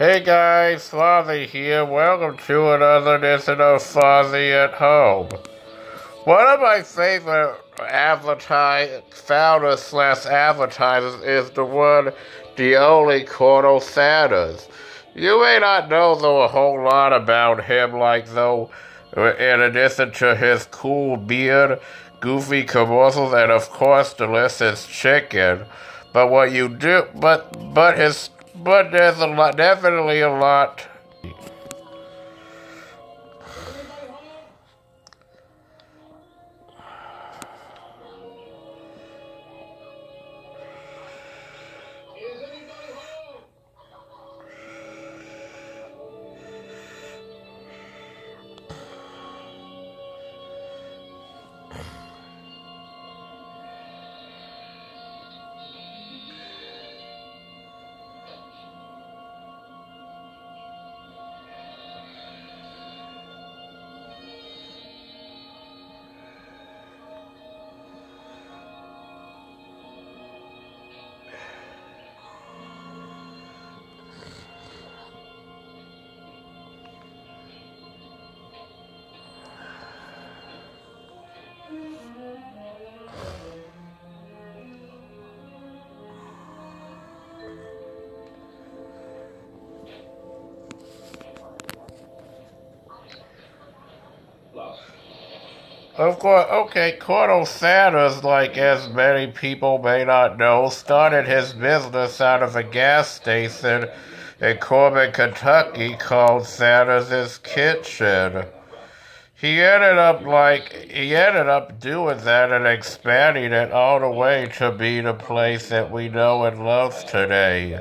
Hey guys, Fozzie here. Welcome to another edition of Fozzie at Home. One of my favorite advertise founders slash advertisers is the one, the only Colonel Sanders. You may not know though a whole lot about him, like though, in addition to his cool beard, goofy commercials, and of course delicious chicken. But what you do, but but his, but there's a lot, definitely a lot Of course, okay, Colonel Sanders, like as many people may not know, started his business out of a gas station in Corbin, Kentucky called Sanders' Kitchen. He ended up like he ended up doing that and expanding it all the way to be the place that we know and love today.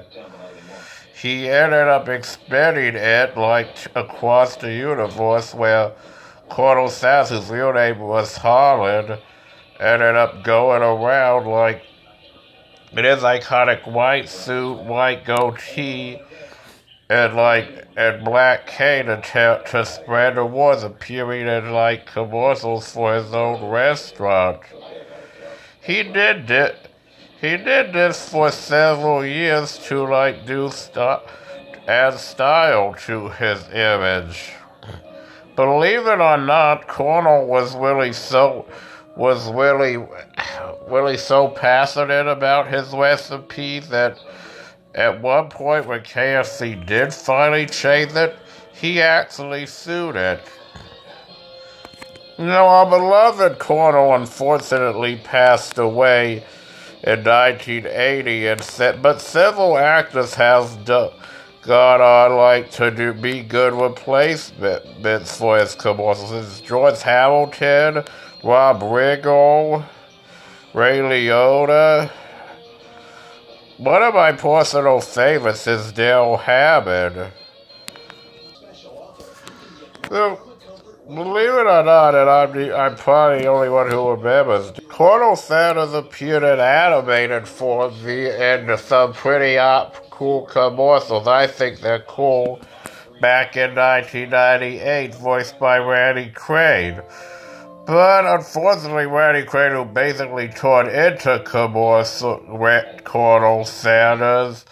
He ended up expanding it like across the universe where Colonel Sanders' real name was Harlan, ended up going around like in his iconic white suit, white goatee, and like and black cane to, to spread the word, appearing in like commercials for his own restaurant. He did it. He did this for several years to like do stuff, add style to his image. Believe it or not, Cornell was really so was really really so passionate about his recipe that at one point when KFC did finally change it, he actually sued it. Know, our beloved Cornell unfortunately passed away in 1980, and but several actors have done gone on like to do be good replacements for his commercials. George Hamilton, Rob Riggle, Ray Liotta. One of my personal favorites is Darrell Hammond. So, believe it or not, and I'm, the, I'm probably the only one who remembers, Colonel Sanders appeared in animated form in some pretty op- cool commercials. I think they're cool. Back in 1998, voiced by Randy Crane. But unfortunately, Randy Crane, who basically turned into commercial Sanders,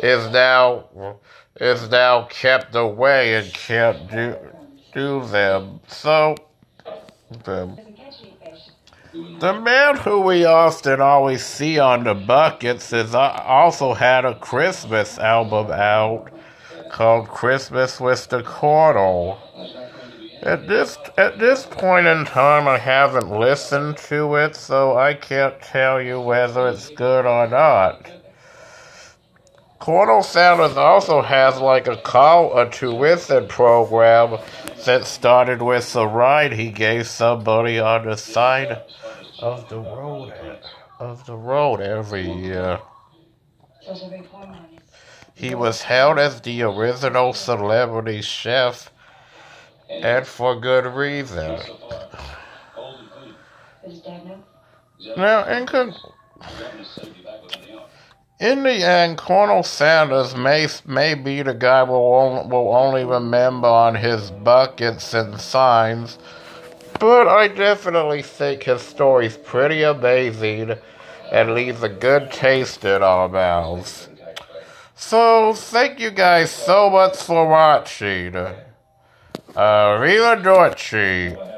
is now is now kept away and can't do do them. So, them. The man who we often always see on the buckets is uh, also had a Christmas album out called Christmas with the Colonel. At this at this point in time, I haven't listened to it, so I can't tell you whether it's good or not. Colonel Sanders also has like a call a tuition program that started with the ride he gave somebody on the side of the road of the road every year. He was hailed as the original celebrity chef, and for good reason. Now, in con- in the end, Colonel Sanders may may be the guy we'll only, will only remember on his buckets and signs, but I definitely think his story's pretty amazing and leaves a good taste in our mouths. So, thank you guys so much for watching. Uh, Arrivederci.